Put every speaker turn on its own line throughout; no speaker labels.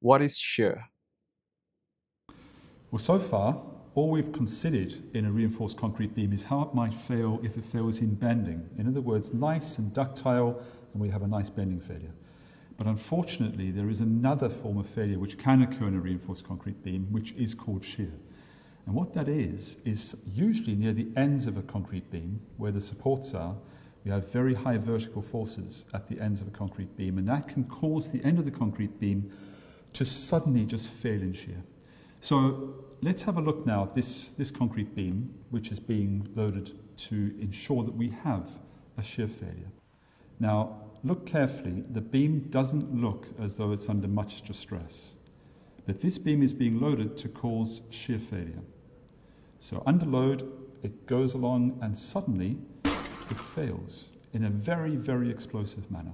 What is shear?
Well, so far, all we've considered in a reinforced concrete beam is how it might fail if it fails in bending. In other words, nice and ductile, and we have a nice bending failure. But unfortunately, there is another form of failure which can occur in a reinforced concrete beam, which is called shear. And what that is, is usually near the ends of a concrete beam, where the supports are, we have very high vertical forces at the ends of a concrete beam, and that can cause the end of the concrete beam to suddenly just fail in shear. So let's have a look now at this, this concrete beam, which is being loaded to ensure that we have a shear failure. Now, look carefully. The beam doesn't look as though it's under much distress. But this beam is being loaded to cause shear failure. So under load, it goes along and suddenly it fails in a very, very explosive manner.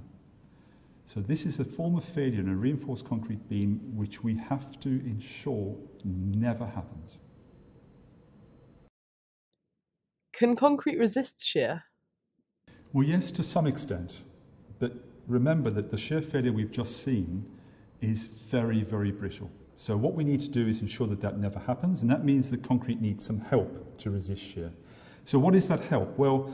So this is a form of failure in a reinforced concrete beam which we have to ensure never happens.
Can concrete resist shear?
Well, yes, to some extent. But remember that the shear failure we've just seen is very, very brittle. So what we need to do is ensure that that never happens, and that means that concrete needs some help to resist shear. So what is that help? Well,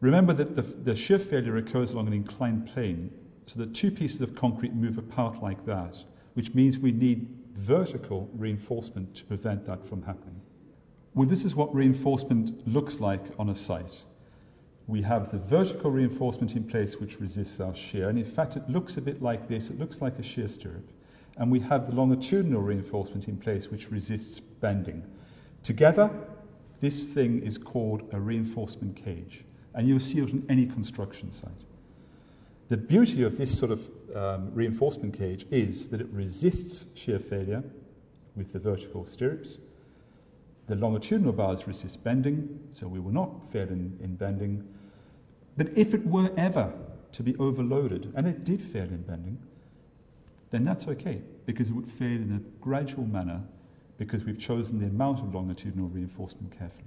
remember that the, the shear failure occurs along an inclined plane, so that two pieces of concrete move apart like that, which means we need vertical reinforcement to prevent that from happening. Well, this is what reinforcement looks like on a site. We have the vertical reinforcement in place which resists our shear, and in fact it looks a bit like this, it looks like a shear stirrup. And we have the longitudinal reinforcement in place which resists bending. Together, this thing is called a reinforcement cage, and you'll see it on any construction site. The beauty of this sort of um, reinforcement cage is that it resists shear failure with the vertical stirrups. The longitudinal bars resist bending, so we will not fail in, in bending. But if it were ever to be overloaded, and it did fail in bending, then that's okay, because it would fail in a gradual manner because we've chosen the amount of longitudinal reinforcement carefully.